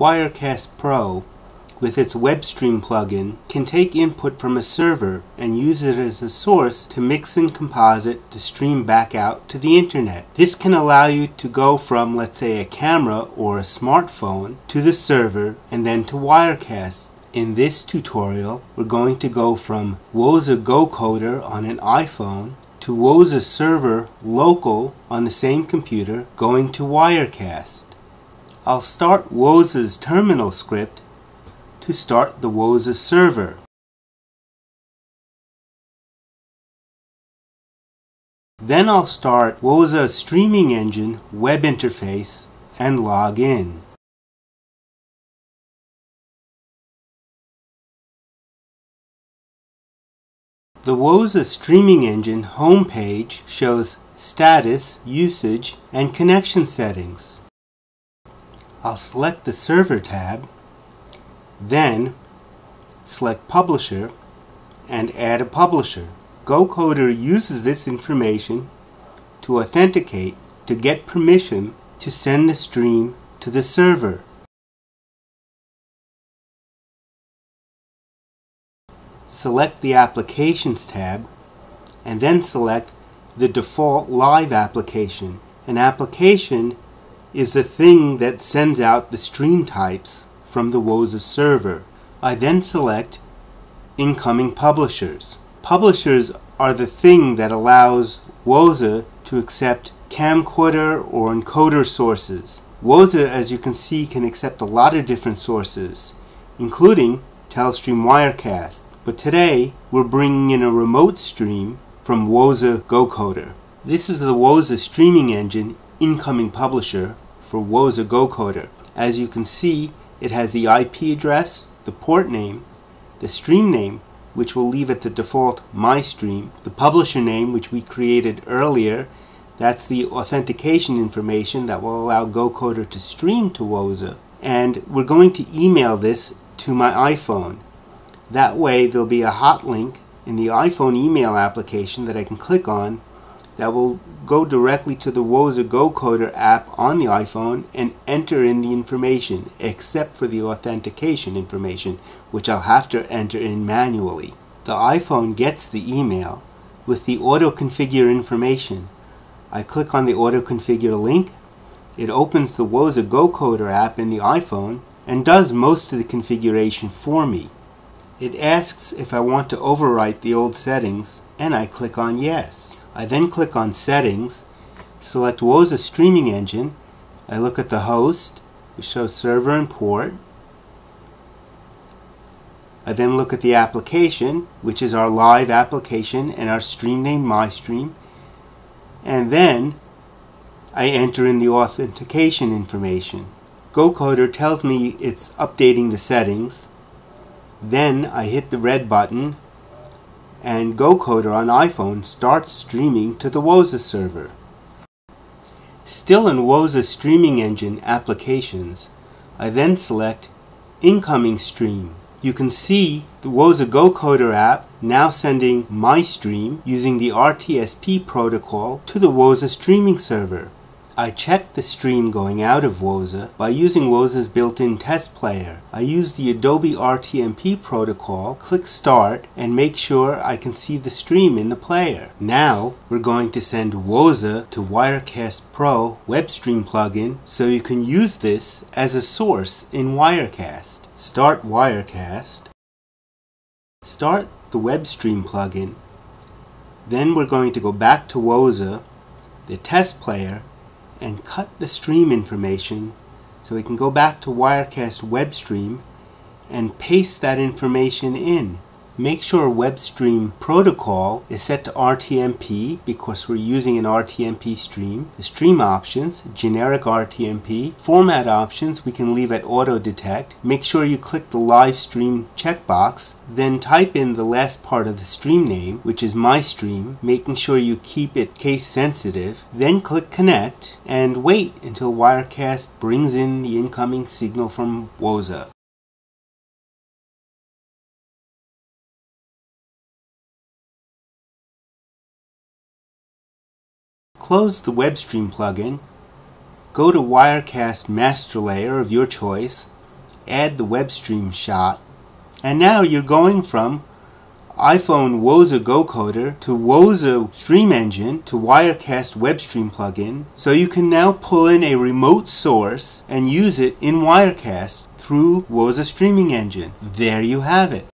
Wirecast Pro, with its WebStream plugin, can take input from a server and use it as a source to mix and composite to stream back out to the internet. This can allow you to go from, let's say, a camera or a smartphone to the server and then to Wirecast. In this tutorial, we're going to go from Wowza GoCoder on an iPhone to Wowza server local on the same computer going to Wirecast. I'll start Wowza's terminal script to start the Wowza server. Then I'll start Wowza Streaming Engine web interface and log in. The Wowza Streaming Engine homepage shows status, usage, and connection settings. I'll select the Server tab, then select Publisher and add a publisher. GoCoder uses this information to authenticate to get permission to send the stream to the server. Select the Applications tab and then select the default live application. An application is the thing that sends out the stream types from the Wowza server. I then select incoming publishers. Publishers are the thing that allows Wowza to accept camcorder or encoder sources. Wowza, as you can see, can accept a lot of different sources, including Telestream Wirecast. But today, we're bringing in a remote stream from Wowza GoCoder. This is the Wowza streaming engine incoming publisher for Wowza GoCoder. As you can see, it has the IP address, the port name, the stream name, which we'll leave at the default my stream, the publisher name, which we created earlier, that's the authentication information that will allow GoCoder to stream to Wowza. And we're going to email this to my iPhone. That way there'll be a hot link in the iPhone email application that I can click on that will go directly to the Wowza GoCoder app on the iPhone and enter in the information, except for the authentication information, which I'll have to enter in manually. The iPhone gets the email with the auto configure information. I click on the auto configure link. It opens the Wowza GoCoder app in the iPhone and does most of the configuration for me. It asks if I want to overwrite the old settings and I click on yes. I then click on Settings, select Wowza Streaming Engine. I look at the host, which shows server and port. I then look at the application, which is our live application and our stream name MyStream. And then I enter in the authentication information. GoCoder tells me it's updating the settings. Then I hit the red button and GoCoder on iPhone starts streaming to the Wowza server. Still in Wowza Streaming Engine Applications, I then select Incoming Stream. You can see the Wowza GoCoder app now sending my stream using the RTSP protocol to the Wowza streaming server. I checked the stream going out of Wowza by using Wowza's built-in test player. I use the Adobe RTMP protocol, click Start, and make sure I can see the stream in the player. Now, we're going to send Wowza to Wirecast Pro WebStream plugin so you can use this as a source in Wirecast. Start Wirecast. Start the WebStream plugin. Then we're going to go back to Wowza, the test player, and cut the stream information so we can go back to Wirecast WebStream and paste that information in. Make sure WebStream protocol is set to RTMP because we're using an RTMP stream. The stream options, generic RTMP. Format options we can leave at auto detect. Make sure you click the live stream checkbox. Then type in the last part of the stream name, which is my stream, making sure you keep it case sensitive. Then click connect and wait until Wirecast brings in the incoming signal from Wowza. Close the WebStream plugin, go to Wirecast master layer of your choice, add the WebStream shot. And now you're going from iPhone Wowza GoCoder to Wowza Stream Engine to Wirecast WebStream plugin. So you can now pull in a remote source and use it in Wirecast through Wowza Streaming Engine. There you have it.